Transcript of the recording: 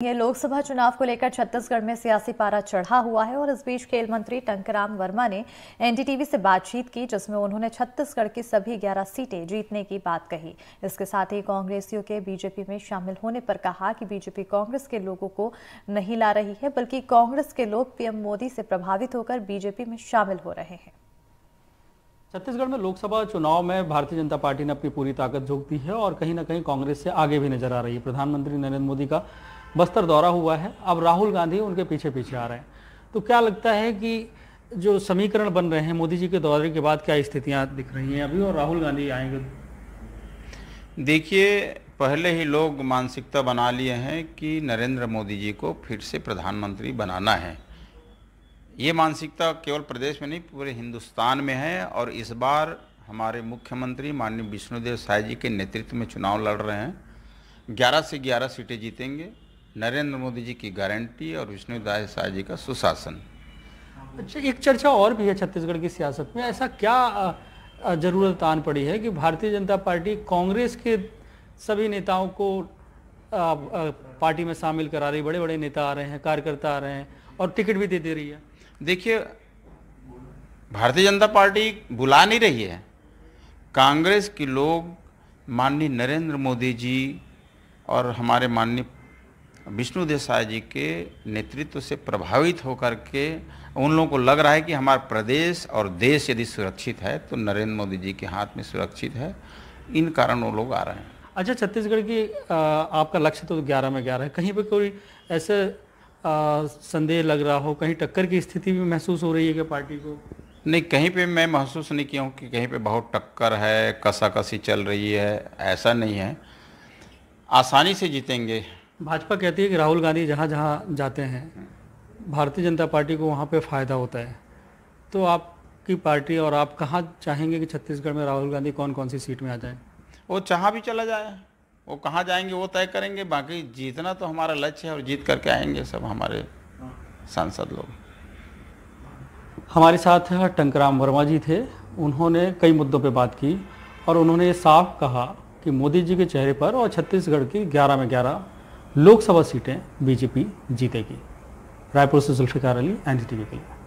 ये लोकसभा चुनाव को लेकर छत्तीसगढ़ में सियासी पारा चढ़ा हुआ है और इस बीच खेल मंत्री टंकराम वर्मा ने एनडीटीवी से बातचीत की, जिसमें उन्होंने छत्तीसगढ़ की सभी 11 सीटें जीतने की बात कही। इसके साथ ही कांग्रेसियों के बीजेपी में शामिल होने पर कहा कि बीजेपी कांग्रेस के लोगों को नहीं ला रही है, बल्कि कांग्रेस के लोग पीएम मोदी से प्रभावित होकर बीजेपी में शामिल हो रहे हैं। छत्तीसगढ़ में लोकसभा चुनाव में भारतीय जनता पार्टी ने अपनी पूरी ताकत झोंक दी है और कहीं ना कहीं कांग्रेस से आगे भी नज़र आ रही है। प्रधानमंत्री नरेंद्र मोदी का बस्तर दौरा हुआ है। अब राहुल गांधी उनके पीछे पीछे आ रहे हैं। तो क्या लगता है कि जो समीकरण बन रहे हैं, मोदी जी के दौरे के बाद क्या स्थितियाँ दिख रही हैं अभी और राहुल गांधी आएँगे? देखिए, पहले ही लोग मानसिकता बना लिए हैं कि नरेंद्र मोदी जी को फिर से प्रधानमंत्री बनाना है। ये मानसिकता केवल प्रदेश में नहीं, पूरे हिंदुस्तान में है और इस बार हमारे मुख्यमंत्री माननीय विष्णुदेव साय जी के नेतृत्व में चुनाव लड़ रहे हैं। 11 से 11 सीटें जीतेंगे। नरेंद्र मोदी जी की गारंटी और विष्णुदेव शाह जी का सुशासन। अच्छा एक चर्चा और भी है छत्तीसगढ़ की सियासत में। ऐसा क्या ज़रूरत आन पड़ी है कि भारतीय जनता पार्टी कांग्रेस के सभी नेताओं को आ, आ, पार्टी में शामिल करा रही बड़े बड़े नेता आ रहे हैं कार्यकर्ता आ रहे हैं और टिकट भी दे दे रही है? देखिए भारतीय जनता पार्टी बुला नहीं रही है। कांग्रेस के लोग माननीय नरेंद्र मोदी जी और हमारे माननीय विष्णु देसाई जी के नेतृत्व से प्रभावित होकर के उन लोगों को लग रहा है कि हमारा प्रदेश और देश यदि सुरक्षित है तो नरेंद्र मोदी जी के हाथ में सुरक्षित है। इन कारण वो लोग आ रहे हैं। अच्छा छत्तीसगढ़ की आपका लक्ष्य तो ग्यारह में ग्यारह है। कहीं पर कोई ऐसे संदेह लग रहा हो? कहीं टक्कर की स्थिति भी महसूस हो रही है कि पार्टी को? नहीं कहीं पे मैं महसूस नहीं किया हूँ कि कहीं पे बहुत टक्कर है कसाकसी चल रही है ऐसा नहीं है। आसानी से जीतेंगे। भाजपा कहती है कि राहुल गांधी जहाँ जहाँ जाते हैं भारतीय जनता पार्टी को वहाँ पे फ़ायदा होता है। तो आपकी पार्टी और आप कहाँ चाहेंगे कि छत्तीसगढ़ में राहुल गांधी कौन कौन सी सीट में आ जाए? वो जहाँ भी चला जाए वो कहाँ जाएँगे वो तय करेंगे। बाकी जीतना तो हमारा लक्ष्य है और जीत करके आएँगे सब हमारे सांसद लोग। हमारे साथ टंकराम वर्मा जी थे। उन्होंने कई मुद्दों पर बात की और उन्होंने ये साफ़ कहा कि मोदी जी के चेहरे पर और छत्तीसगढ़ की 11 में 11 लोकसभा सीटें बीजेपी जीतेगी रायपुर से जुल्फिकार अली एनडीटीवी के लिए।